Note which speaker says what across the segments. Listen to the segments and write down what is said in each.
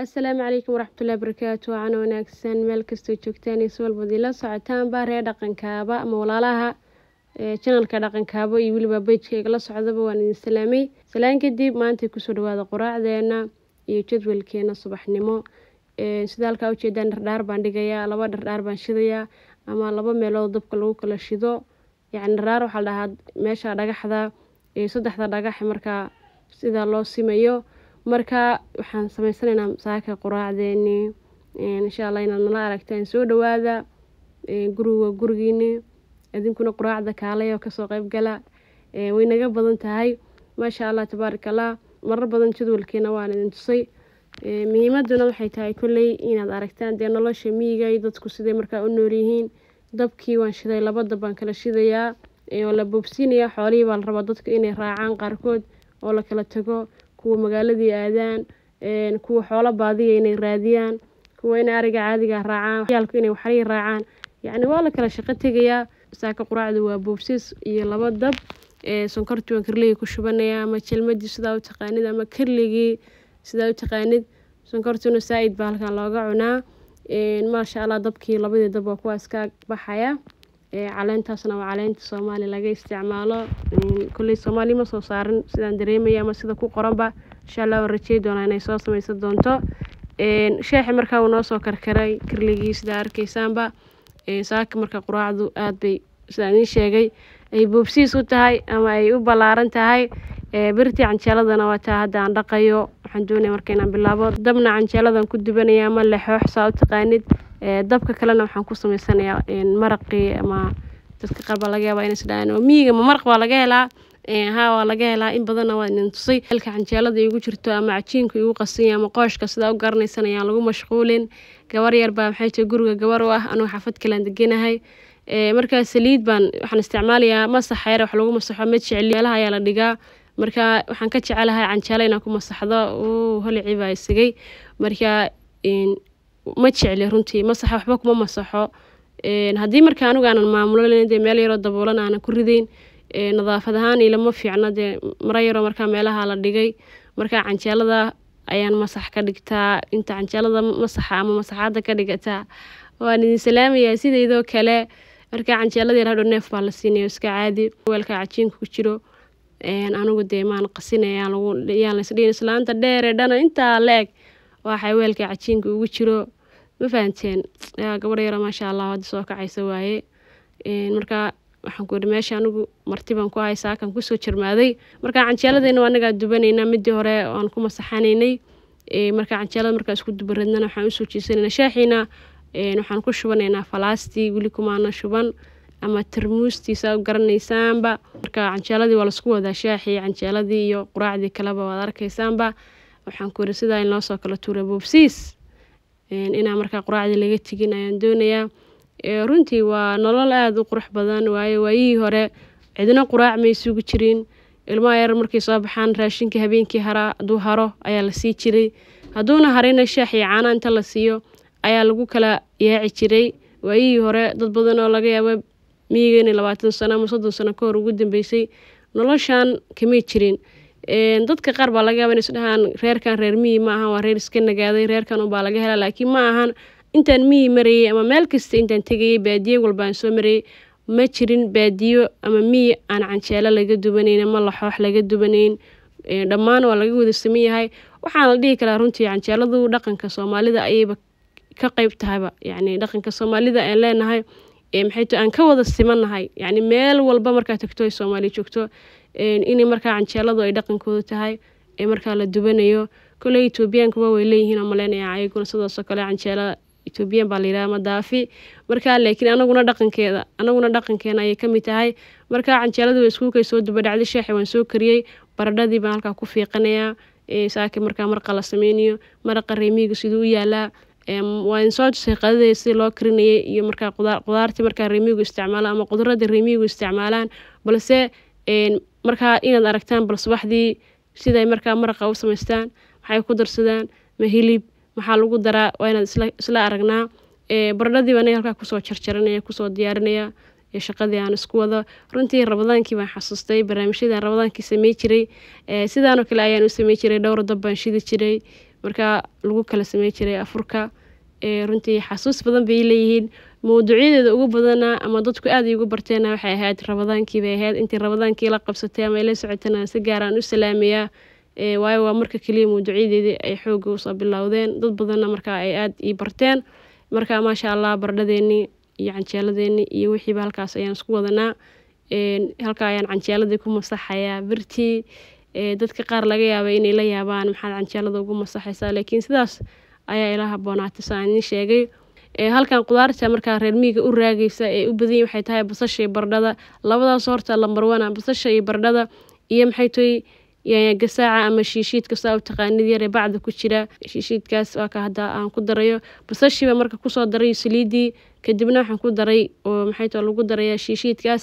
Speaker 1: assalaamu calaykum waraxmatullahi barakaatu wacan wanaagsan meel kastoo joogtaan iyo si walbaad ila socotaanba reer dhaqankaaba ama walaalaha janalka dhaqankaabo iyo weliba bejkayga la socdaba waan idin salaamay. Salaan kadib maantay ku soo dhawaada quraacdeena iyo jadwalkeena subaxnimo. Sida halkaa ujeedaan dhardhaar baan dhigayaa laba dhardhaar baan shidayaa ama laba meelood dabka lagu kala shido. Yacni dhardhaar waxaa la dhahaa meesha dhagaxda saddexda dhagax markaa sidaa loo simayo marka waxaan sameysanaynaa saaka quraacdeeni insha allah inaad nala aragtaan soo dhawaada guriga gurigiini idinkuna quraacda kaalay oo ka soo qeyb gala way naga badan tahay. Maasha allah tabaaraka allah marar badan jadwalkeena waan idin tusay. Muhiimaduna waxay tahay kolley inaad aragtaan dee nolosha miyiga iyo dadku siday markaa u nool yihiin. Dabkii waan shiday laba dab baan kala shidayaa oo la boobsiinayaa xoolihii baa la rabaa dadka inay raacaan qaarkood oo la kala tago kuwa magaaladii aadaan kuwa xoolo baadiya inay raadiyaan kuwa inay ariga caadiga raacaan yaalku inay waxrihii raacaan. Yacni waa la kala shaqo tegayaa. Saaka quraacdu waa boobsis iyo laba dab sonkortii waan karligii ku shubanaya ama jalmadii sidaa u taqaanid ama karligii sidaa u taqaanid. Sonkortuna saa-id baa halkan looga cunaa. Maasha allah dabkii labadii dab waa kuwaas ka baxaya caleentaasna waa caleenta soomaali laga isticmaalo. Kolley soomaali ma soo saarin sidaan dareemaya ama sida ku qoranba. Insha allah rajey doonaa inay soo sameysan doonto. Sheexi markaa uu noo soo karkaray karligii sidaa arkeysaanba saaka marka quraacdu aad bay sidaan idiin sheegay. Ay boobsiis u tahay ama ay u ballaaran tahay. Birtii canjeeladana waa taa hadda aan dhaqayo. Waxaan doonaya marka inaan bilaabo. Dabna canjeeladan ku dubanaya ama lexoox saa u taqaanid dabka kalena waxaan ku sameysanayaa maraqii ama dadka qaar baa laga yaabaa inay isdhahaan oo miyiga ma maraq baa laga helaa haa waa laga helaa in badanna waa idin tusay. Xilka canjeelada igu jirto ama cajiinka igu qasanya ama qooshka sidaa u garanaysan ayaan lagu mashquulin. Gabar yar baa maxay tahay guriga gabar u ah anugu xaafad kalaan deganahay. Markaa saliid baan waxaan isticmaalayaa masax yar wax lagu masaxo ma jecli meelaha ayaa la dhigaa. Marka waxaan ka jecelahay canjeelo inaan ku masaxdo. Holicii baa isigay marka ma jecli runtii masaxa waxba kuma masaxo haddii marka anigu aanan maamulan dee meel yaroo daboolan aanan ku rideyn nadaafad ahaan ilama fiicno dee maro yaroo markaa meelaha la dhigay marka canjeelada ayaan masax ka dhigtaa inta canjeelada masaxa ama masaxaada ka dhigataa. Waan idin salaamayaa sidaydoo kale marka canjeelada yar hadhow neef baa la siinaya iska caadi weelka cajiinka ku jiro. Anigu dee maan qasinaya yaan laisdhihin islaanta dheere dhana intaa la-eg waxay weelka cajiinka ugu jiro ma fahanteen gabadh yaro maasha allah hadda soo kacaysa waaye. Marka waxaan ku yihi meesha anigu marti baan ku haysaa kan ku soo jarmaaday marka canjeeladayna anagaa dubanaynaa midii hore aan ku masaxanaynay. Marka canjeelada markaa isku dubaradnana waxaan u soo jiisanayna shaaxiina waxaan ku shubanaynaa falaastii weli kumaana shuban ama tarmuustiisa u garanaysaanba marka canjeeladii waa la isku wadaa shaaxii canjeeladii iyo quraacdii kaleba waad arkaysaanba. Waxaan ku yihi sidaa in loosoo kala tuura boobsiis inaa markaa quraacdii laga tegin ayaan doonayaa. Runtii waa nolol aada u qurux badan waayo waayihii hore cidna quraac may sugi jirin. Ilmaha yar markay soo baxaan raashinka habeenkii haraa hadduu haro ayaa la sii jiray. Hadduuna harina shaax iyo caana inta la siiyo ayaa lagu kala yaaci jiray. Waayihii hore dad badan oo laga yaabo miyigeeni labaatan sano ama soddon sano ka hor ugu dambeysay noloshan kamay jirin dadka qaar baa laga yaaba in isdhahaan reerkan reer miyi ma ahan waa reer iska nagaaday reerkan unbaa laga helaa laakiin ma ahan intaan miyi marayay ama meel kasta intaan tegayay baadiye walba aan soo marayay. Ma jirin baadiyo ama miyi aan canjeelo laga dubanayn ama laxoox laga dubanayn. Dhammaan waa laga wada saman yahay. Waxaana la dhihi karaa runtii canjeeladu dhaqanka soomaalida ayayba ka qeyb tahayba. Yacni dhaqanka soomaalida aan leenahay maxay to aan ka wada simannahay. Yacni meel walba markaa tagto ay soomaali joogto inay markaa canjeeladu ay dhaqankooda tahay ee markaa la dubanayo koley etoobiyaankuba way leeyihiin oo maleynaya ayaguna sidaasoo kale canjeelo etoobiyaan baa layidhaha ama markaa laakiin anaguna dhaqankeeda anaguna dhaqankeena ayay ka mid tahay. Markaa canjeeladu waa soo dubadhacday shaaxi waan soo kariyey baradhadii baan halkaa ku fiiqanayaa. Saaki markaa marqa la sameynayo maraqa reemiga siduu u yaalaa waan soo tusay qadadee si loo karinayay iyo markaa qudaartii markaa reemigu isticmaalo ama qudrada reemigu isticmaalaan. Balse markaa inaad aragtaan bal subaxdii siday markaa maraqa u samaystaan maxay ku darsadaan ma hilib maxaa lagu daraa waa inaad isla aragnaa. Baradhadii baan halkaa ku soo jarjaranaya ku soo diyaarinaya shaqadii aan isku wado. Runtii rabadaankii baan xasuustay barnaamijyadaan rabadaankii samey jiray. Sidaanoo kale ayaan u samey jiray dhowr dab baan shidi jiray. Markaa lagu kala samey jiray afurka runtii xasuus badan bay leeyihiin. Mawduucyadeeda ugu badana ama dadku aad ugu barteena waxay ahayd rabadaankii bay ahayd. Intii rabadaankii la qabsatay ama ila socotana si gaaraan u salaamayaa waayo waa marka keliya mawduucyadeedii ay xooga u soo bilowdeen. Dad badanna markaa ay aada ii barteen marka maasha allah bardhadeenii iyo canjeeladeenii iyo wixiiba halkaas ayaan isku wadanaa. Halkaa ayaan canjeeladii ku masaxayaa birtii dadka qaar laga yaaba inay la yaabaan maxaad canjeelada ugu masaxaysaa. Laakiin sidaas ayaa ila idiin sheegay. Halkan qudaarta markaa reer miiga u raagaysa ee u badanya waxay tahay basasha iyo bardhada labadaas horta lambarwana basasha iyo bardhada iyo maxay tahay gasaaca ama shiishiidka saa u taqaanid yaree bacda ku jira. Shiishiidkaas waa ka hadda aan ku darayo. Basashiiba marka ku soo daray saliidii kadibna waxaan ku daray oo maxay tahay lagu darayaa shiishiidkaas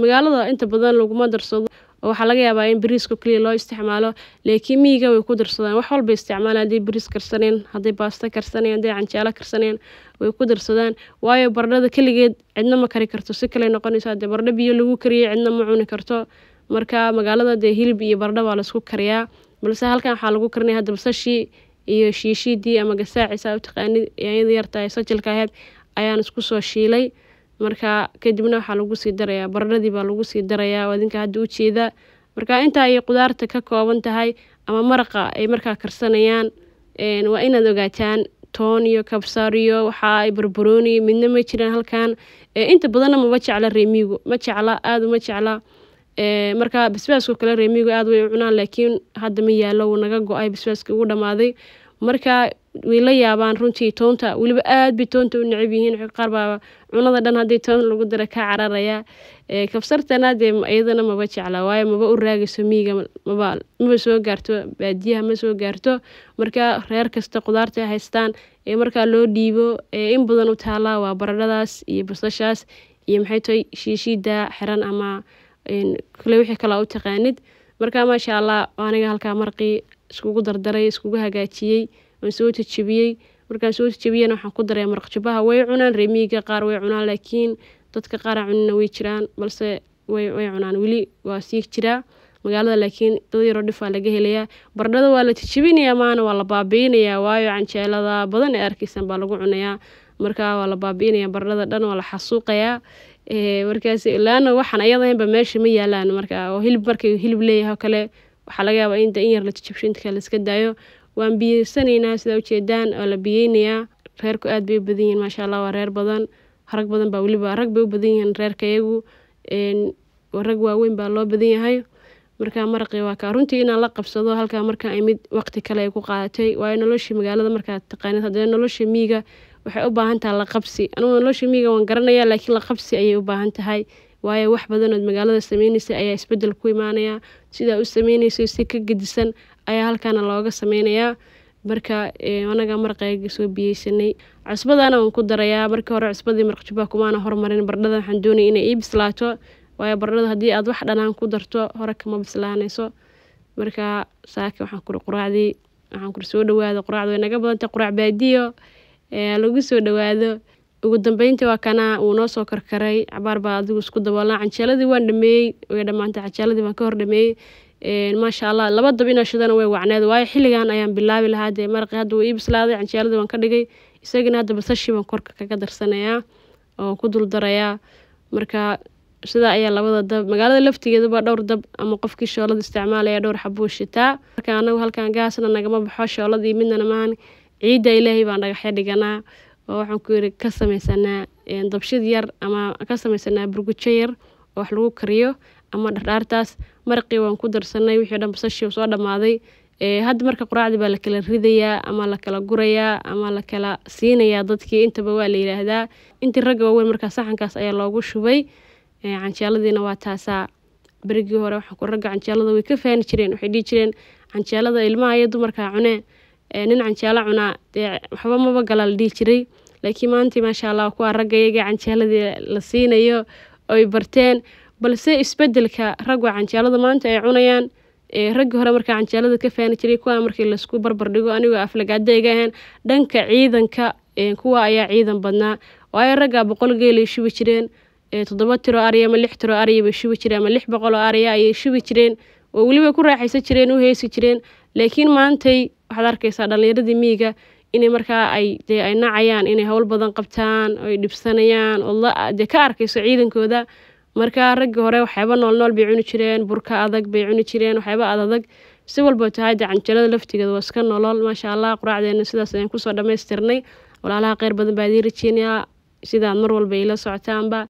Speaker 1: magaalada inta badan laguma darsado waxaa laga yaabaa in bariiska keliya loo isticmaalo laakiin miyiga way ku darsadaan. Wax walba isticmaalaan hadday bariis karsaneen hadday baasta karsaneen hadday canjeelo karsaneen way ku darsadaan. Waayo bardhada keligeed cidna ma kari karto si kale noqonayso haddee bardho biyo lagu kariyey cidna ma cuni karto. Marka magaalada dee hilib iyo bardho baa la isku kariyaa balse halkan waxaa lagu karinaya hadda basashii iyo shiishiidii ama gasaaci saa u taqaanid yartahay sajilka ahayd ayaan isku soo shiilay marka kadibna waxaa lagu sii darayaa bardhadii baa lagu sii darayaa oo idinka hadda ujeeda marka intaa ay qudaarta ka kooban tahay ama maraqa ay markaa karsanayaan waa inaad ogaataan toon iyo kabsaar iyo waxa ay barbarooni midna ma jiraan halkan. Inta badanna maba jecla reemiigu ma jecla aada uma jecla. Marka basbaasko kale reemiigu aada way u cunaan laakiin hadda ma yaalo wuu naga go'ay basbaaska ugu dhamaaday marka way la yaabaan runtii toonta. Weliba aad bay toonta u necab yihiin. Qaar cunada dhan haddii toon lagu dara ka cararaya kabsartana dee iyadana maba jecla waayo maba u raagayso miiga maba maba soo gaarto baadiyaha ma soo gaarto. Marka reer kasta qudaarta haystaan ee markaa loo dhiibo in badan u taalaa waa baradhadaas iyo basashaas iyo maxay tahay shiishiida xiran ama kule wixii kale u taqaanid. Marka maasha allah aniga halkaa marqii iskugu dardaray iskugu hagaajiyey waan soo jajabiyey markaan soo jajabiyana waxaan ku daray maraq jubaha way cunaan reemiiga qaar way cunaan laakiin dadka qaara cunina way jiraan balse way cunaan. Weli waa sii jiraa. Magaalada laakiin dad yaroo dhifaa laga helayaa. Bardhada waa la jajabinayaa maana waa la baabiinayaa waayo canjeelada badan ee arkeysan baa lagu cunayaa. Marka waa la baabiinaya bardhada dhan waa la xasuuqayaa. Markaas laana waxaan ayada ahaynba meesha ma yaalaan. Marka oo hilib markay hilib leeyahay oo kale waxaa laga yaabaa in yar la jajabsho inta iska daayo waan biyeysanaynaa sidaa ujeedaan oo la biyeynayaa. Reerku aad bay u badan yihiin maasha allah waa reer badan. Rag badan baa weliba rag bay u badan yihiin reerka iyagu. Rag waaweyn baa loo badan yahay. Marka maraqii waa kaa runtii inaan la qabsado halkaa markaa imid waqti kale ay ku qaadatay. Waayo noloshii magaalada markaad taqaanid haddana nolosha miiga waxay u baahan tahay la qabsi. Anugu nolosha miiga waan garanaya laakiin la qabsi ayay u baahan tahay. Waayo wax badanood magaalada sameynaysa ayaa isbeddel ku imaanaya. Sidaa u sameynayso si ka gedisan ayaa halkaana looga sameynayaa marka anaga maraqayga soo biyeysanay cusbadana waan ku darayaa. Markii hore cusbadii marqjubaha kumaana hormarin bardhada waxaan doonaya inay ii bislaato waayo bardhada haddii aad wax dhanaan ku darto hore kama bislaanayso. Marka saaka waxaan kuri quraacdii waxaan kuri soo dhawaado quraacda way naga badantay quraac baadiyo lagu soo dhawaado ugu dambeyntii waa kana wuu noo soo karkaray. Cabaar baa adigu isku daboolaan canjeeladii waan dhameeyey way dhammaantay. Canjeeladii baan ka hor dhameeyey maasha allah laba dab inaa shidana way wacneed waayo xilligan ayaan bilaabi lahaa dee maraqii hadda wuu ii bislaaday canjeeladii waan ka dhigay. Isagana hadda basashii baan korka kaga darsanayaa oo ku dul darayaa marka sidaa ayaa labada dab magaalada laftigeedaba dhowr dab ama qofkii shoolada isticmaalaya dhowr xabuu shitaa. Marka anagu halkan gaasna nagama baxo shooladii midnana maahan ciidda ilaahay baan dhagaxyo dhiganaa oo waxaan ku yiri ka sameysanaa dabshid yar ama ka sameysanaa burgujo yar oo wax lagu kariyo ama dhardhaartaas maraqii waan ku darsanay wixii dhan basashii soo dhammaaday hadda marka quraacdii baa la kala ridayaa ama la kala gurayaa ama la kala siinayaa dadkii. Intaba waa la yidhaahdaa intii ragga waaweyn markaa saxankaas ayaa loogu shubay canjeeladiina waa taasaa. Berigii hore waxaan ku ragga canjeelada way ka faani jireen waxay dhihi jireen canjeelada ilmaha iyo dumarkaa cunee nin canjeelo cunaa. Dee waxba maba galaa la dhihi jiray. Laakiin maanta maasha allah kuwaa ragga iyaga canjeeladii la siinayo oy barteen balse isbeddelka ragga canjeelada maanta ay cunayaan raggii hore markaa canjeelada ka faani jiray kuwa markii la isku barbar dhigo anigoo aflagaada iga ahayn dhanka ciidanka kuwa ayaa ciidan badnaa. Waayo raggaa boqol geelay shubi jireen toddoba tiro arya ama lix tiro arya bay shubi jireen ama lix boqol oo arya ayay shubi jireen. Oo weliba ku raaxaysan jireen u heesi jireen. Laakiin maantay waxaad arkaysaa dhalinyaradii miyiga inay markaa ay dee ay nacayaan inay howl badan qabtaan ay dhibsanayaan. Oo dee ka arkayso ciidankooda markaa raggii hore waxyaaba nool nool bay cuni jireen burka adag bay cuni jireen waxyaaba adadag si walba tahay dee canjalada laftigeeda waa iska nolol. Maasha allah quraacdeena sidaas ayaan ku soo dhammaystirnay. Walaalaha kheyr badan baa idiin rajeynayaa sidaad mar walba ila socotaanba